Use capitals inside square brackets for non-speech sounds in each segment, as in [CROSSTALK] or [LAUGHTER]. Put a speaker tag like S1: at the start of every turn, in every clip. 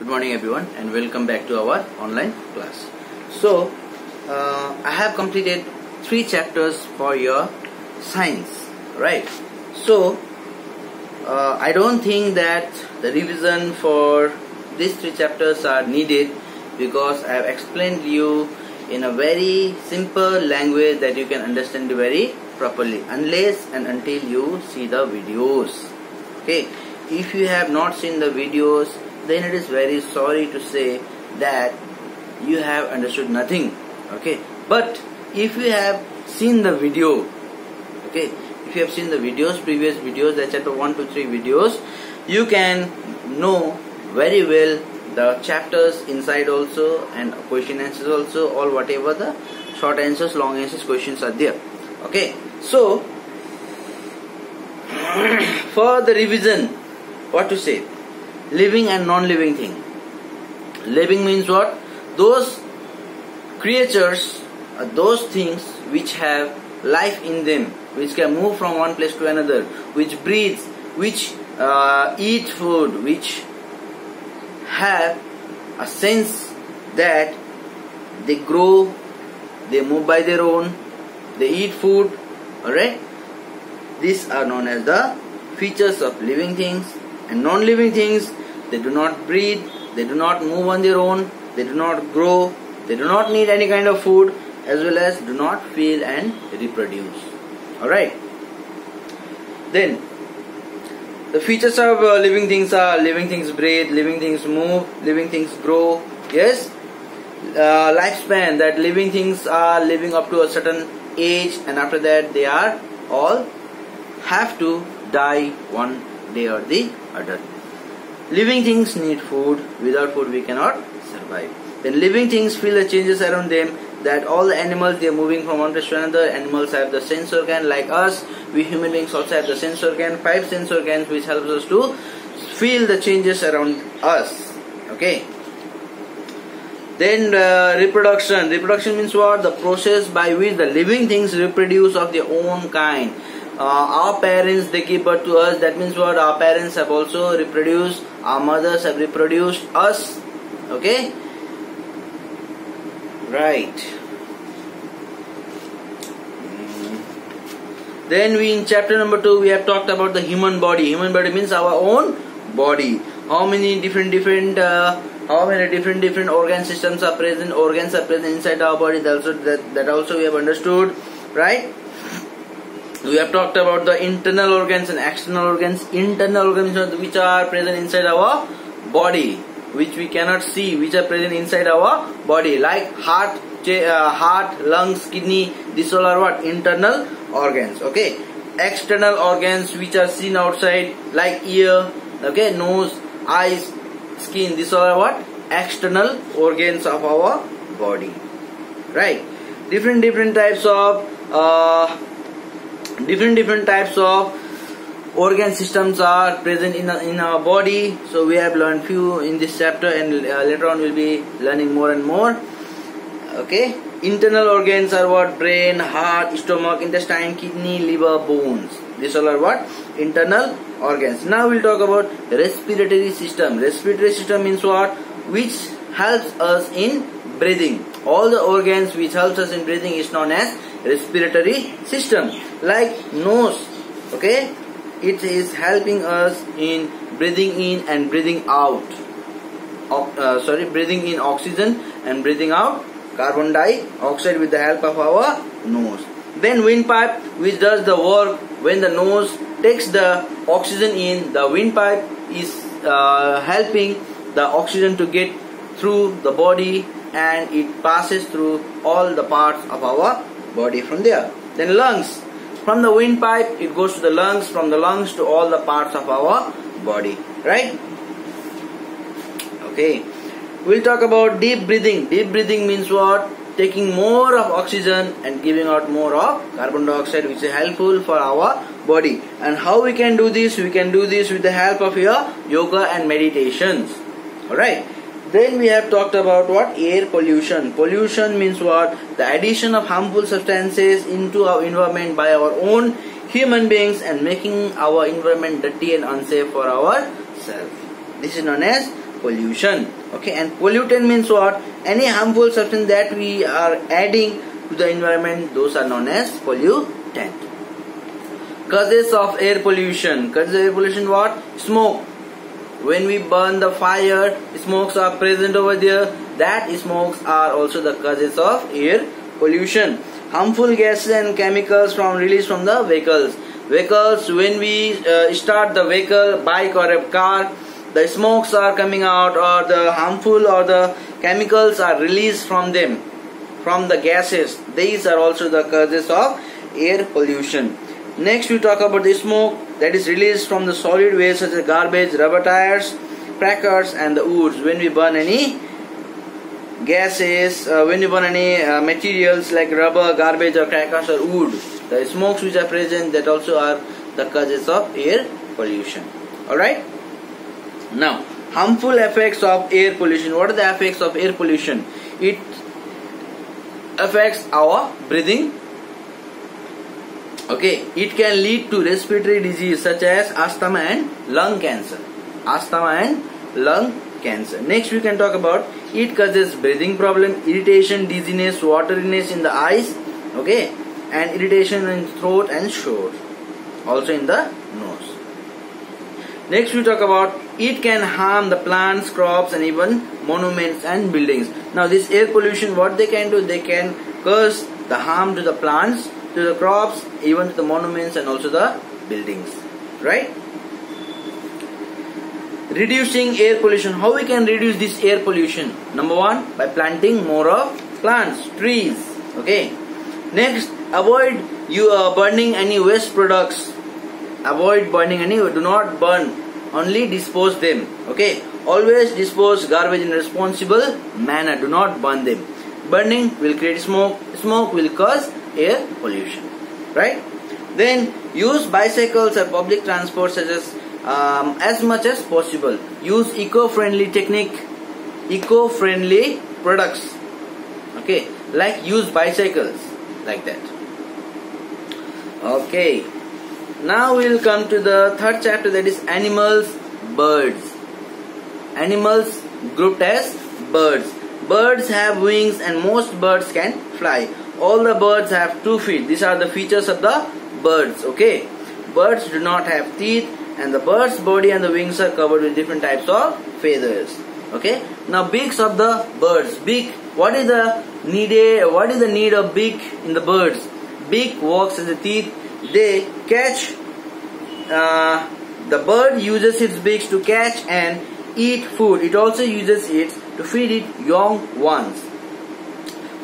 S1: Good morning everyone and welcome back to our online class. So, uh, I have completed three chapters for your science, right? So, uh, I don't think that the revision for these three chapters are needed because I have explained you in a very simple language that you can understand very properly unless and until you see the videos okay if you have not seen the videos then it is very sorry to say that you have understood nothing okay? But if you have seen the video okay? If you have seen the videos previous videos the chapter 1 to 3 videos you can know very well the chapters inside also and question answers also all whatever the short answers long answers questions are there okay? So [COUGHS] for the revision what to say living and non-living thing. Living means what? Those creatures uh, those things which have life in them which can move from one place to another which breathes which uh, eat food which have a sense that they grow they move by their own they eat food alright? These are known as the features of living things and non-living things they do not breathe, they do not move on their own, they do not grow, they do not need any kind of food as well as do not feel and reproduce. Alright. Then the features of uh, living things are living things breathe, living things move, living things grow. Yes? Uh, lifespan that living things are living up to a certain age and after that they are all have to die one day or the other. Living things need food. Without food, we cannot survive. Then living things feel the changes around them. That all the animals they are moving from one place to another. Animals have the sense organ like us. We human beings also have the sense organ. Five sense organs which helps us to feel the changes around us. Okay. Then uh, reproduction. Reproduction means what? The process by which the living things reproduce of their own kind uh, our parents they give birth to us that means what our parents have also reproduced our mothers have reproduced us okay? Right. Then we in chapter number 2 we have talked about the human body. Human body means our own body. How many different different uh, how many different different organ systems are present organs are present inside our body. That also that, that also we have understood right we have talked about the internal organs and external organs. Internal organs which are present inside our body which we cannot see which are present inside our body like heart uh, heart lungs kidney these all are what? Internal organs okay? External organs which are seen outside like ear okay? Nose eyes skin these all are what? External organs of our body right? Different different types of uh, different different types of organ systems are present in, in our body. So we have learned few in this chapter and uh, later on we'll be learning more and more. Okay? Internal organs are what? Brain heart stomach intestine kidney liver bones. These all are what? Internal organs. Now we'll talk about respiratory system. Respiratory system means what? Which helps us in breathing all the organs which helps us in breathing is known as respiratory system like nose okay? It is helping us in breathing in and breathing out. Uh, sorry breathing in oxygen and breathing out carbon dioxide with the help of our nose. Then windpipe which does the work. When the nose takes the oxygen in the windpipe is uh, helping the oxygen to get through the body and it passes through all the parts of our body from there. Then lungs. From the windpipe, it goes to the lungs. From the lungs to all the parts of our body. Right? Okay. We'll talk about deep breathing. Deep breathing means what? Taking more of oxygen and giving out more of carbon dioxide, which is helpful for our body. And how we can do this? We can do this with the help of your yoga and meditations. Alright. Then we have talked about what? Air pollution. Pollution means what? The addition of harmful substances into our environment by our own human beings and making our environment dirty and unsafe for ourselves. This is known as pollution okay and pollutant means what any harmful substance that we are adding to the environment those are known as pollutant causes of air pollution causes of air pollution what smoke when we burn the fire smokes are present over there. That smokes are also the causes of air pollution. Harmful gases and chemicals from released from the vehicles. Vehicles when we uh, start the vehicle bike or a car the smokes are coming out or the harmful or the chemicals are released from them from the gases. These are also the causes of air pollution Next we talk about the smoke that is released from the solid waste such as garbage, rubber tires, crackers and the woods when we burn any gases, uh, when we burn any uh, materials like rubber, garbage or crackers or wood. The smokes which are present that also are the causes of air pollution. Alright? Now, harmful effects of air pollution. What are the effects of air pollution? It affects our breathing okay it can lead to respiratory disease such as asthma and lung cancer. Asthma and lung cancer. Next we can talk about it causes breathing problem irritation dizziness wateriness in the eyes okay and irritation in throat and shore also in the nose. Next we talk about it can harm the plants crops and even monuments and buildings. Now this air pollution what they can do? They can cause the harm to the plants to the crops, even to the monuments and also the buildings. Right? Reducing air pollution. How we can reduce this air pollution? Number one, by planting more of plants, trees. Okay. Next, avoid you uh, burning any waste products. Avoid burning any. Do not burn. Only dispose them. Okay. Always dispose garbage in a responsible manner. Do not burn them. Burning will create smoke. Smoke will cause air pollution right? Then use bicycles or public transport such as um, as much as possible. Use eco-friendly technique eco-friendly products okay? Like use bicycles like that. Okay. Now we'll come to the third chapter that is animals birds. Animals grouped as birds. Birds have wings and most birds can fly all the birds have two feet. These are the features of the birds okay? Birds do not have teeth and the bird's body and the wings are covered with different types of feathers okay? Now beaks of the birds. Beak what is the need what is the need of beak in the birds? Beak works as a teeth. They catch uh, the bird uses its beaks to catch and eat food. It also uses it to feed its young ones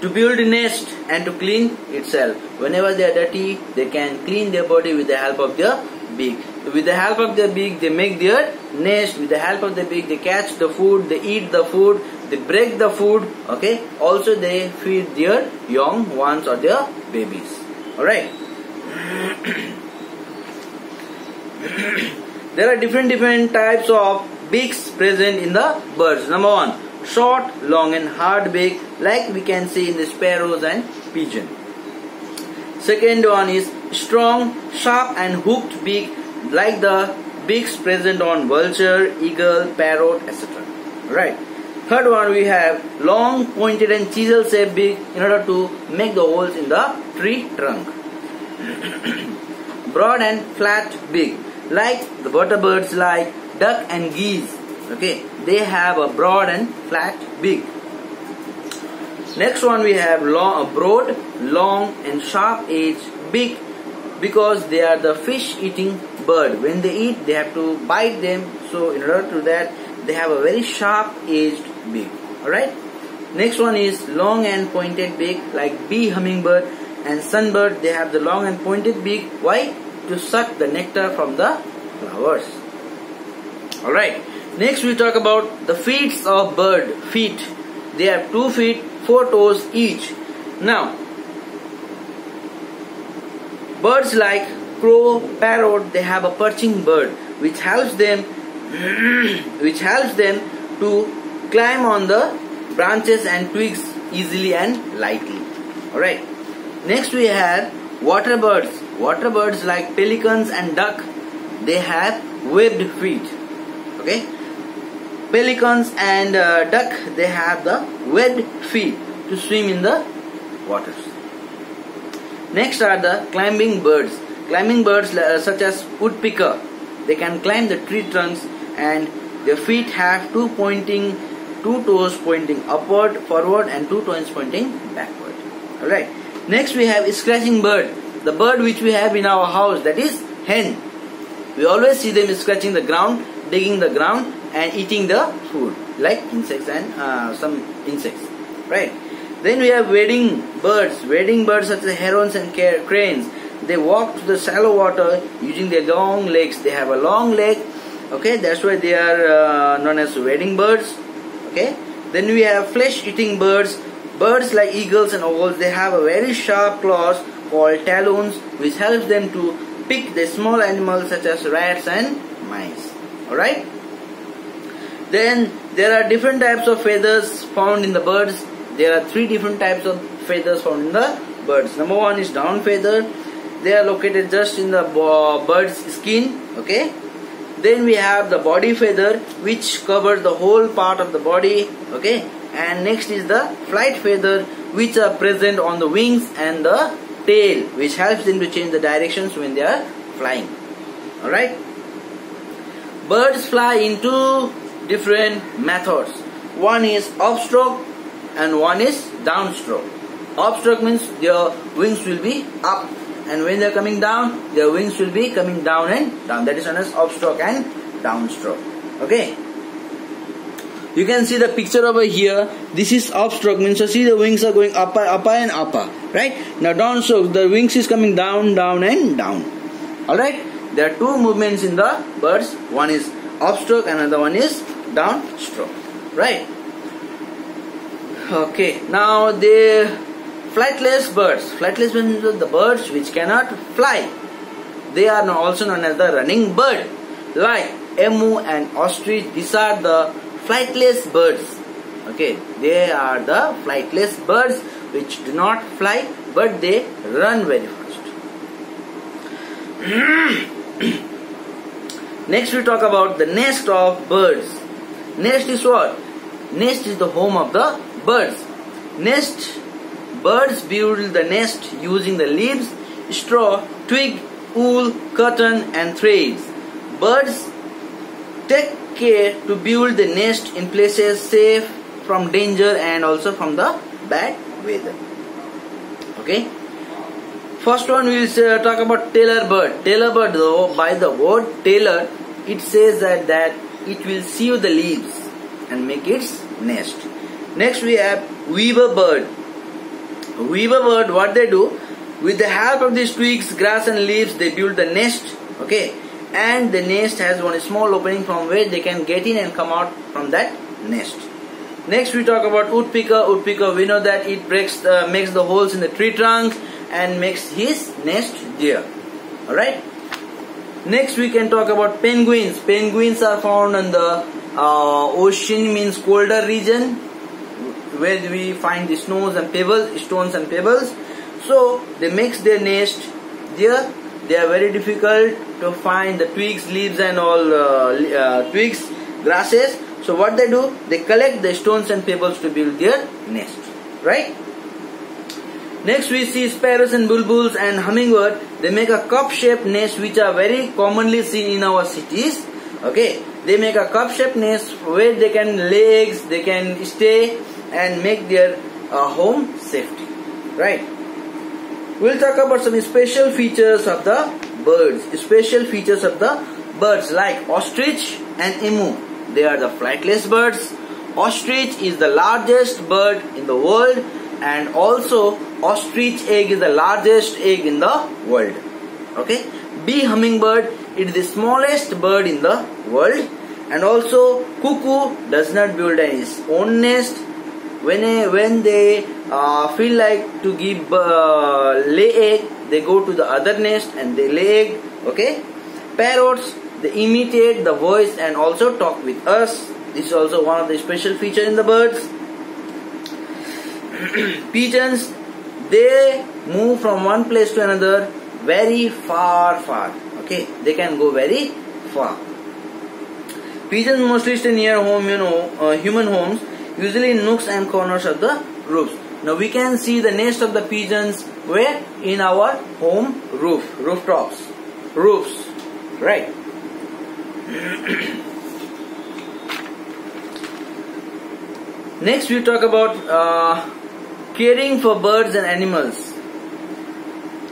S1: to build nest and to clean itself. Whenever they are dirty, they can clean their body with the help of their beak. With the help of their beak, they make their nest. With the help of the beak, they catch the food, they eat the food, they break the food. Okay. Also, they feed their young ones or their babies. All right. [COUGHS] there are different different types of beaks present in the birds. Number one short, long and hard beak like we can see in the sparrows and pigeon. Second one is strong, sharp and hooked beak like the beaks present on vulture, eagle, parrot, etc. Right. Third one we have long, pointed and chisel shaped beak in order to make the holes in the tree trunk. [COUGHS] Broad and flat beak like the water birds like duck and geese okay they have a broad and flat beak. Next one we have long a broad long and sharp edged beak because they are the fish eating bird. When they eat they have to bite them. So in order to that they have a very sharp edged beak. All right next one is long and pointed beak like bee hummingbird and sunbird. They have the long and pointed beak. Why? To suck the nectar from the flowers. All right Next we talk about the feet of bird. Feet. They have two feet, four toes each. Now, birds like crow, parrot, they have a perching bird which helps them [CLEARS THROAT] which helps them to climb on the branches and twigs easily and lightly. Alright. Next we have water birds. Water birds like pelicans and duck, they have webbed feet. Okay pelicans and uh, duck they have the webbed feet to swim in the waters. Next are the climbing birds. Climbing birds uh, such as woodpecker they can climb the tree trunks and their feet have two pointing two toes pointing upward forward and two toes pointing backward. All right next we have scratching bird. The bird which we have in our house that is hen. We always see them scratching the ground digging the ground and eating the food like insects and uh, some insects right? Then we have wading birds. Wading birds such as herons and cranes. They walk to the shallow water using their long legs. They have a long leg okay? That's why they are uh, known as wading birds okay? Then we have flesh eating birds. Birds like eagles and owls they have a very sharp claws called talons which helps them to pick the small animals such as rats and mice alright then there are different types of feathers found in the birds. There are three different types of feathers found in the birds. Number one is down feather. They are located just in the bird's skin okay? Then we have the body feather which covers the whole part of the body okay? And next is the flight feather which are present on the wings and the tail which helps them to change the directions when they are flying. Alright? Birds fly in two different methods. One is upstroke and one is downstroke. Upstroke means their wings will be up and when they are coming down their wings will be coming down and down. That is known as upstroke and downstroke. Okay? You can see the picture over here. This is upstroke means you see the wings are going upper upper and upper right? Now downstroke the wings is coming down down and down. All right there are two movements in the birds. One is upstroke another one is downstroke right. Okay. Now the flightless birds. Flightless are the birds which cannot fly. They are also known as the running bird. Like emu and ostrich these are the flightless birds. Okay. They are the flightless birds which do not fly but they run very fast. [CLEARS THROAT] Next we talk about the nest of birds nest is what nest is the home of the birds nest birds build the nest using the leaves straw twig wool cotton and threads birds take care to build the nest in places safe from danger and also from the bad weather. Okay. First one we will uh, talk about tailor bird. Tailor bird though by the word tailor it says that that it will sieve the leaves and make its nest. Next we have weaver bird. Weaver bird what they do with the help of these twigs, grass and leaves they build the nest. Okay and the nest has one small opening from where they can get in and come out from that nest. Next we talk about woodpecker. Woodpecker we know that it breaks the, makes the holes in the tree trunk and makes his nest there. Alright. Next we can talk about penguins. Penguins are found in the uh, ocean means colder region where we find the snows and pebbles, stones and pebbles. So they make their nest there. They are very difficult to find the twigs leaves and all uh, uh, twigs grasses. So what they do? They collect the stones and pebbles to build their nest. Right next we see sparrows and bulbuls and hummingbird they make a cup shaped nest which are very commonly seen in our cities okay they make a cup shaped nest where they can lay eggs they can stay and make their uh, home safety right We'll talk about some special features of the birds. Special features of the birds like ostrich and emu. They are the flightless birds. Ostrich is the largest bird in the world and also ostrich egg is the largest egg in the world. Okay. Bee hummingbird. It is the smallest bird in the world. And also cuckoo does not build its own nest. When when they uh, feel like to give uh, lay egg they go to the other nest and they lay egg. Okay? Parrots they imitate the voice and also talk with us. This is also one of the special feature in the birds. [CLEARS THROAT] Pigeons they move from one place to another very far far. Okay? They can go very far. Pigeons mostly stay near home, you know, uh, human homes, usually nooks and corners of the roofs. Now we can see the nest of the pigeons where? In our home roof, rooftops, roofs, right? [COUGHS] Next we talk about uh, caring for birds and animals.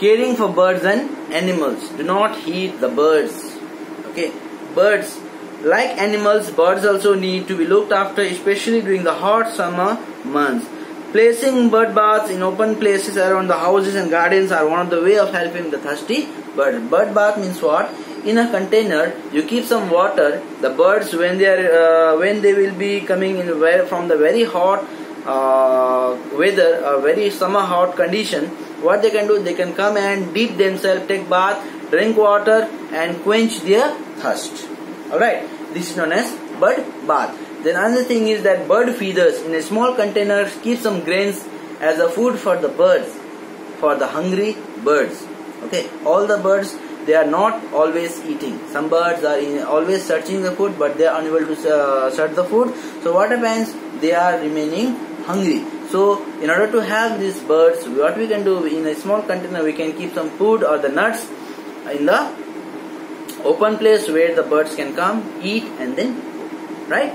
S1: Caring for birds and animals. Do not heat the birds. Okay, birds like animals, birds also need to be looked after, especially during the hot summer months. Placing bird baths in open places around the houses and gardens are one of the way of helping the thirsty bird. Bird bath means what? In a container, you keep some water. The birds, when they are, uh, when they will be coming in from the very hot uh, weather, a very summer hot condition, what they can do? They can come and dip themselves, take bath, drink water, and quench their thirst. Alright, this is known as bird bath. Then another thing is that bird feeders in a small container keep some grains as a food for the birds, for the hungry birds. Okay, all the birds they are not always eating. Some birds are in, always searching the food, but they are unable to uh, search the food. So what happens? They are remaining hungry. So in order to have these birds, what we can do in a small container, we can keep some food or the nuts in the open place where the birds can come, eat, and then right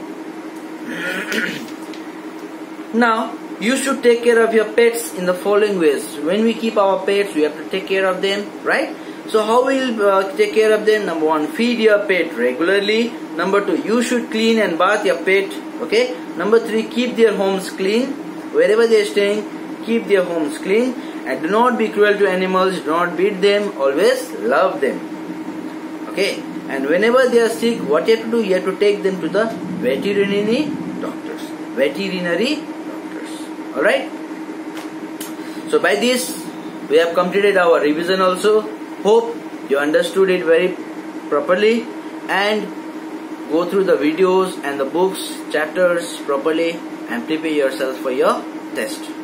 S1: [COUGHS] now, you should take care of your pets in the following ways. When we keep our pets, we have to take care of them, right? So how will uh, take care of them? Number one, feed your pet regularly. Number two, you should clean and bath your pet. Okay. Number three, keep their homes clean. Wherever they are staying, keep their homes clean. And do not be cruel to animals. Do not beat them. Always love them. Okay. And whenever they are sick, what you have to do? You have to take them to the veterinary doctors. Veterinary doctors. Alright? So by this, we have completed our revision also. Hope you understood it very properly and go through the videos and the books, chapters properly and prepare yourself for your test.